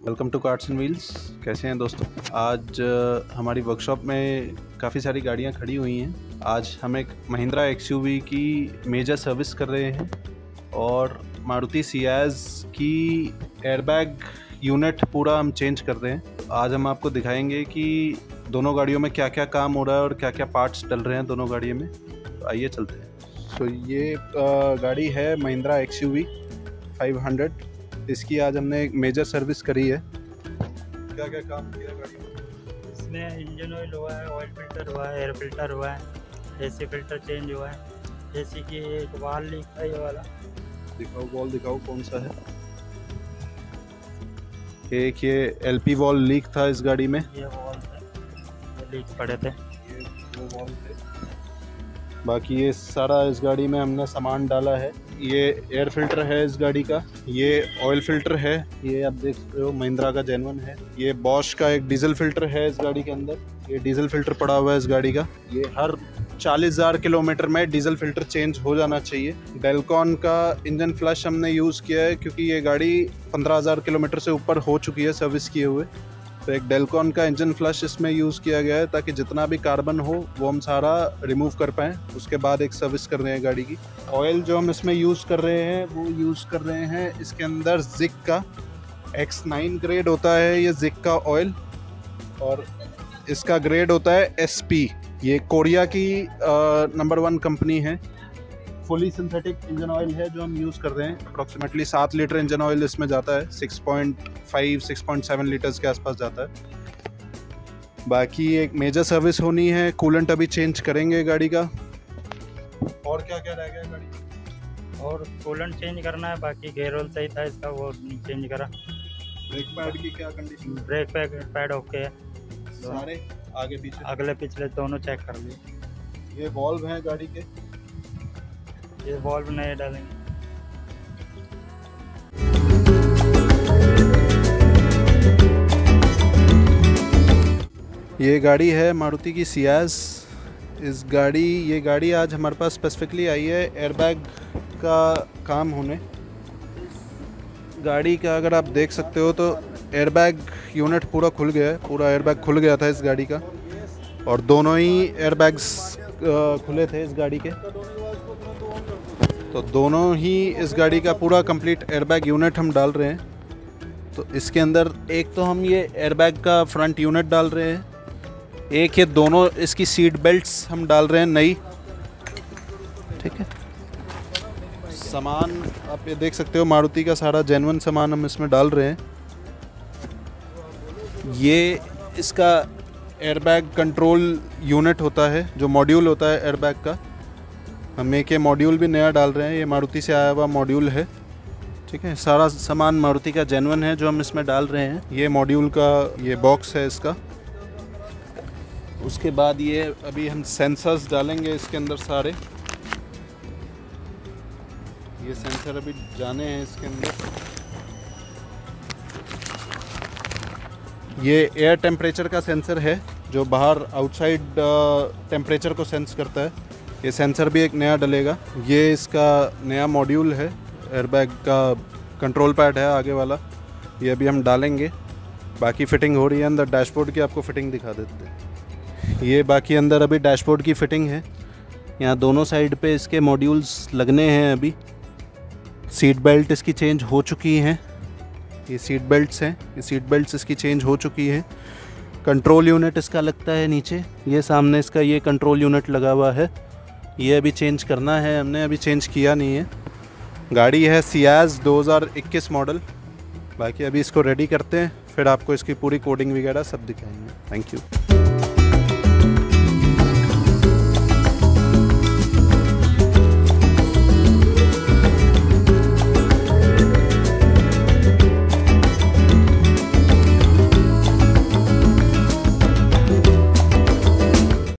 Welcome to Carts and Wheels. कैसे हैं दोस्तों? आज हमारी वर्कशॉप में काफ़ी सारी गाड़ियाँ खड़ी हुई हैं। आज हम एक महिंद्रा एक्सयूवी की मेजर सर्विस कर रहे हैं और मारुति सियाज की एयरबैग यूनिट पूरा हम चेंज कर रहे हैं। आज हम आपको दिखाएँगे कि दोनों गाड़ियों में क्या क्या काम हो रहा है और क्या क्या पार्ट्स डल रहे हैं दोनों गाड़ियों में। तो आइए चलते हैं। तो ये गाड़ी है महिंद्रा एक्स यू 500 इसकी आज हमने एक मेजर सर्विस करी है। क्या क्या काम किया गाड़ी में? इसमें इंजन ऑयल हुआ है ऑयल फ़िल्टर हुआ है एयर फ़िल्टर हुआ है एसी फ़िल्टर चेंज हुआ है। एसी की एक वाल लीक था ये वाला। दिखाओ वॉल दिखाओ कौन सा है। एक ये एलपी वॉल लीक था इस गाड़ी में। ये वॉल थे लीक पड़े थे। ये वो वॉल थे। बाकी ये सारा इस गाड़ी में हमने सामान डाला है। ये एयर फ़िल्टर है इस गाड़ी का। ये ऑयल फ़िल्टर है। ये आप देख रहे हो, महिंद्रा का जेनवन है। ये बॉश का एक डीजल फ़िल्टर है इस गाड़ी के अंदर। ये डीजल फ़िल्टर पड़ा हुआ है इस गाड़ी का। ये हर चालीस हज़ार किलोमीटर में डीजल फ़िल्टर चेंज हो जाना चाहिए। डेलकॉन का इंजन फ्लश हमने यूज़ किया है क्योंकि ये गाड़ी पंद्रह हज़ार किलोमीटर से ऊपर हो चुकी है सर्विस किए हुए। तो एक डेलकॉन का इंजन फ्लश इसमें यूज़ किया गया है ताकि जितना भी कार्बन हो, वो हम सारा रिमूव कर पाएँ। उसके बाद एक सर्विस कर रहे हैं गाड़ी की। ऑयल जो हम इसमें यूज़ कर रहे हैं, वो यूज़ कर रहे हैं इसके अंदर जिक का। एक्स नाइन ग्रेड होता है ये जिक का ऑयल और इसका ग्रेड होता है एस पी ये कोरिया की नंबर वन कंपनी है। फुली सिंथेटिक इंजन ऑयल है जो हम यूज़ कर रहे हैं. अप्रॉक्सीमेटली सात लीटर इंजन ऑयल इसमें जाता है. 6.5 6.7 लीटर्स के आसपास जाता है. बाकी एक मेजर सर्विस होनी है. कूलेंट अभी चेंज करेंगे गाड़ी का. और क्या क्या रह गया गाड़ी और कूलेंट चेंज करना है बाकी गेयर ऑयल सही था इसका वो चेंज करा. ब्रेक पैड की क्या condition brake pad pad okay है. सारे आगे पीछे? अगले पिछले दोनों चेक कर लिए. ये वॉल्व हैं गाड़ी के? ये वॉल्व नए डालेंगे। ये गाड़ी है मारुति की सियाज। इस गाड़ी, ये गाड़ी आज हमारे पास स्पेसिफिकली आई है एयरबैग का काम होने। गाड़ी का अगर आप देख सकते हो तो एयरबैग यूनिट पूरा खुल गया है, पूरा एयरबैग खुल गया था इस गाड़ी का। और दोनों ही एयरबैग्स खुले थे इस गाड़ी के। तो दोनों ही इस गाड़ी का पूरा कंप्लीट एयरबैग यूनिट हम डाल रहे हैं। तो इसके अंदर एक तो हम ये एयरबैग का फ्रंट यूनिट डाल रहे हैं। एक ये दोनों इसकी सीट बेल्ट्स हम डाल रहे हैं नई। ठीक है? सामान आप ये देख सकते हो, मारुति का सारा जेनवन सामान हम इसमें डाल रहे हैं। ये इसका एयरबैग कंट्रोल यूनिट होता है, जो मॉड्यूल होता है एयरबैग का। हम एक ये मॉड्यूल भी नया डाल रहे हैं, ये मारुति से आया हुआ मॉड्यूल है। ठीक है, सारा सामान मारुति का जेनवन है जो हम इसमें डाल रहे हैं। ये मॉड्यूल का ये बॉक्स है इसका। उसके बाद ये अभी हम सेंसर्स डालेंगे इसके अंदर सारे। ये सेंसर अभी जाने हैं इसके अंदर। ये एयर टेम्परेचर का सेंसर है, जो बाहर आउटसाइड टेम्परेचर को सेंस करता है। ये सेंसर भी एक नया डलेगा। ये इसका नया मॉड्यूल है एयरबैग का कंट्रोल पैड है आगे वाला। ये अभी हम डालेंगे। बाकी फिटिंग हो रही है अंदर डैशबोर्ड की आपको फिटिंग दिखा देते हैं। ये बाकी अंदर अभी डैशबोर्ड की फिटिंग है। यहाँ दोनों साइड पे इसके मॉड्यूल्स लगने हैं अभी। सीट बेल्ट इसकी चेंज हो चुकी हैं। ये सीट बेल्ट्स हैं। ये सीट बेल्ट्स इसकी चेंज हो चुकी हैं। कंट्रोल यूनिट इसका लगता है नीचे। ये सामने इसका ये कंट्रोल यूनिट लगा हुआ है। ये अभी चेंज करना है, हमने अभी चेंज किया नहीं है। गाड़ी है सियाज 2021 मॉडल बाकी अभी इसको रेडी करते हैं, फिर आपको इसकी पूरी कोडिंग वगैरह सब दिखाएँगे। Thank you